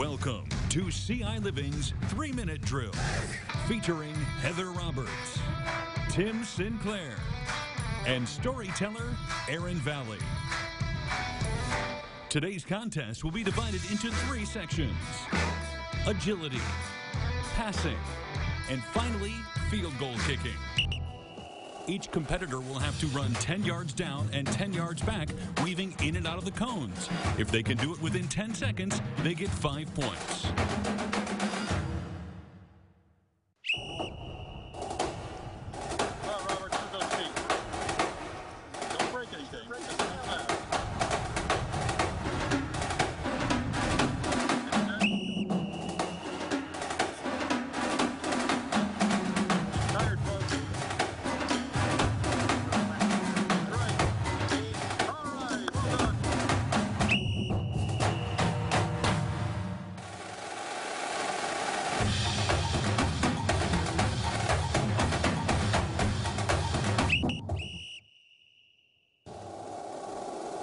Welcome to CI Living's three minute drill featuring Heather Roberts, Tim Sinclair, and storyteller Erin Valley. Today's contest will be divided into three sections agility, passing, and finally, field goal kicking. Each competitor will have to run 10 yards down and 10 yards back, weaving in and out of the cones. If they can do it within 10 seconds, they get five points.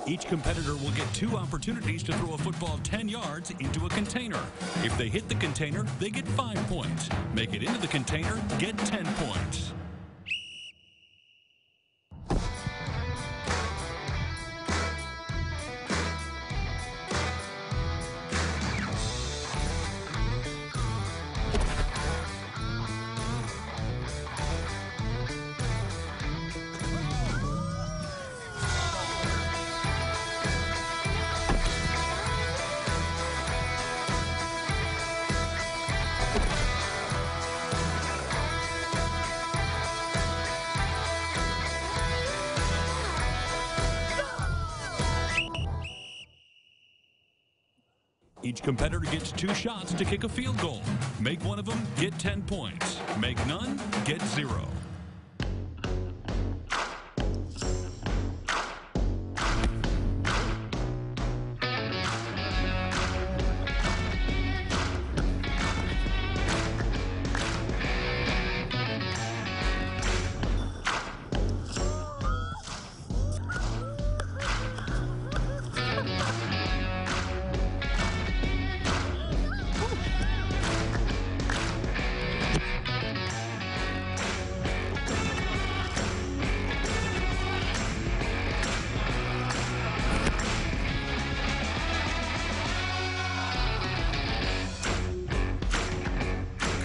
Each competitor will get two opportunities to throw a football 10 yards into a container. If they hit the container, they get five points. Make it into the container, get 10 points. Each competitor gets two shots to kick a field goal. Make one of them, get 10 points. Make none, get zero.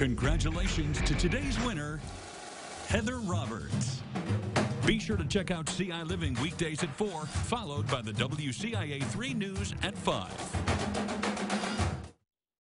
Congratulations to today's winner, Heather Roberts. Be sure to check out CI Living weekdays at 4, followed by the WCIA 3 News at 5.